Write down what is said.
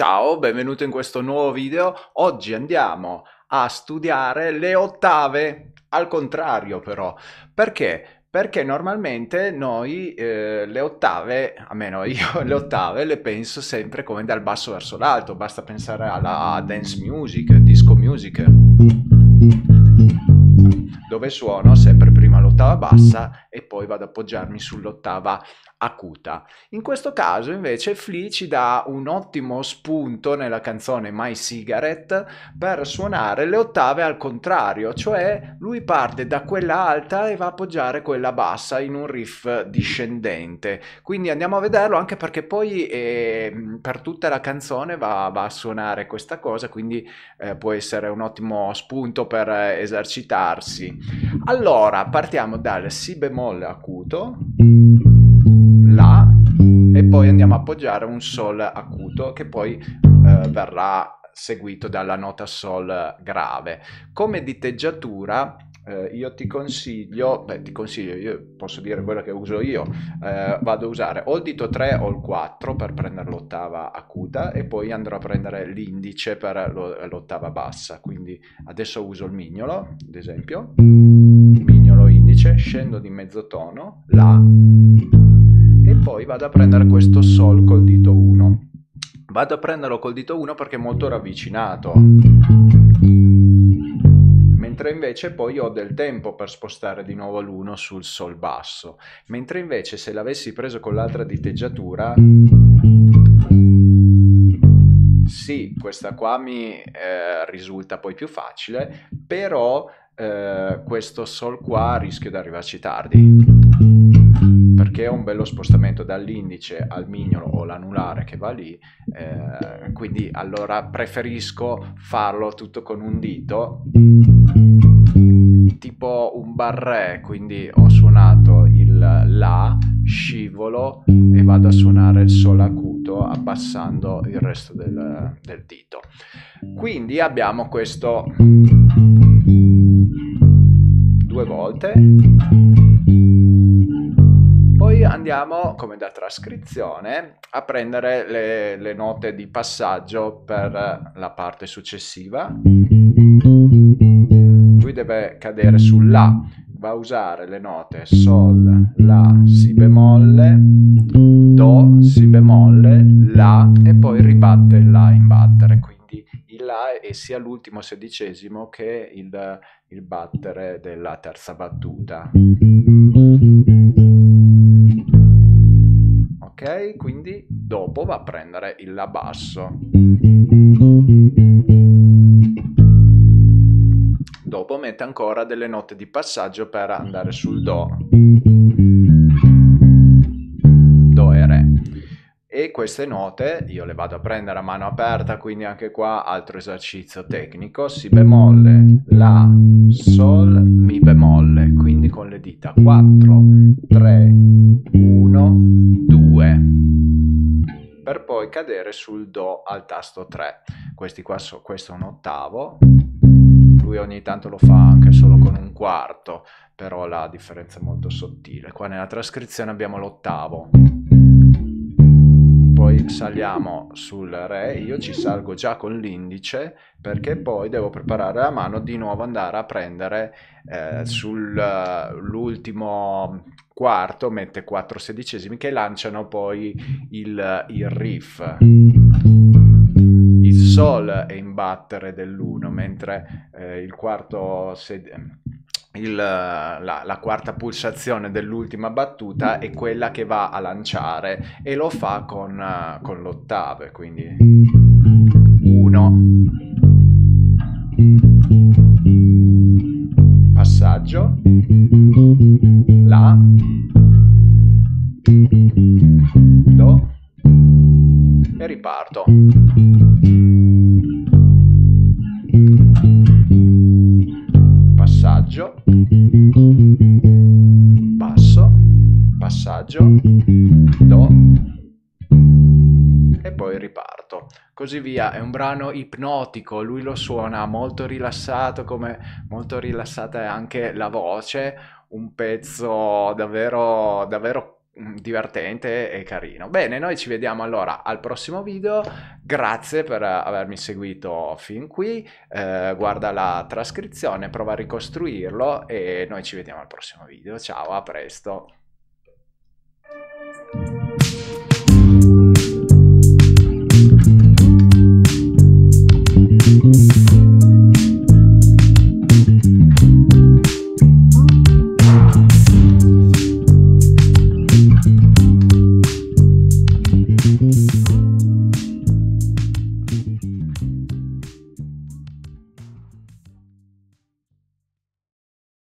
Ciao, benvenuto in questo nuovo video. Oggi andiamo a studiare le ottave, al contrario però. Perché? Perché normalmente noi eh, le ottave, almeno io le ottave le penso sempre come dal basso verso l'alto, basta pensare alla dance music, disco music dove suono sempre prima l'ottava bassa e poi vado ad appoggiarmi sull'ottava acuta. In questo caso invece Flea ci dà un ottimo spunto nella canzone My Cigarette per suonare le ottave al contrario, cioè lui parte da quella alta e va a appoggiare quella bassa in un riff discendente. Quindi andiamo a vederlo anche perché poi eh, per tutta la canzone va, va, a suonare questa cosa, quindi eh, può essere un ottimo spunto per esercitarsi. Allora, partiamo dal Si bemolle acuto La e poi andiamo a appoggiare un Sol acuto che poi eh, verrà seguito dalla nota Sol grave. Come diteggiatura eh, io ti consiglio, beh ti consiglio, io posso dire quello che uso io, eh, vado a usare o il dito 3 o il 4 per prendere l'ottava acuta e poi andrò a prendere l'indice per l'ottava bassa, quindi adesso uso il mignolo, ad esempio, mignolo indice, scendo di mezzo tono, La, vado a prendere questo Sol col dito 1. Vado a prenderlo col dito 1 perché è molto ravvicinato. Mentre invece poi ho del tempo per spostare di nuovo l'1 sul sol basso, mentre invece se l'avessi preso con l'altra diteggiatura, sì, questa qua mi eh, risulta poi più facile, però eh, questo sol qua rischio di arrivarci tardi perché ho un bello spostamento dall'indice al mignolo o l'anulare che va lì, eh, quindi allora preferisco farlo tutto con un dito tipo un barré, quindi ho suonato il La, scivolo e vado a suonare il Sol acuto abbassando il resto del, del dito. Quindi abbiamo questo due volte. Andiamo, come da trascrizione, a prendere le, le note di passaggio per la parte successiva lui deve cadere sul La, va a usare le note Sol, La, Si bemolle, Do, Si bemolle, La e poi ribatte La in battere, quindi il La è sia l'ultimo sedicesimo che il, il battere della terza battuta. Dopo va a prendere il La basso. Dopo mette ancora delle note di passaggio per andare sul Do, Do e Re. E queste note io le vado a prendere a mano aperta, quindi anche qua altro esercizio tecnico, Si bemolle, La, Sol, Mi bemolle, quindi con le dita 4, 3, 1, 2 per poi cadere sul Do al tasto 3. Questi qua so, questo è un ottavo, lui ogni tanto lo fa anche solo con un quarto, però la differenza è molto sottile. Qua nella trascrizione abbiamo l'ottavo. Poi saliamo sul Re, io ci salgo già con l'indice perché poi devo preparare la mano di nuovo andare a prendere eh, sull'ultimo quarto, mette 4 sedicesimi che lanciano poi il, il riff. Sol è in battere dell'1, mentre eh, il quarto sed- il, la, la, quarta pulsazione dell'ultima battuta è quella che va a lanciare e lo fa con, uh, con l'ottave, quindi 1, passaggio, La, Do. E riparto. Poi riparto. Così via, è un brano ipnotico, lui lo suona molto rilassato, come molto rilassata è anche la voce, un pezzo davvero, davvero mm, divertente e carino. Bene, noi ci vediamo allora al prossimo video. Grazie per avermi seguito fin qui. Eh, guarda la trascrizione, prova a ricostruirlo e noi ci vediamo al prossimo video. Ciao, a presto.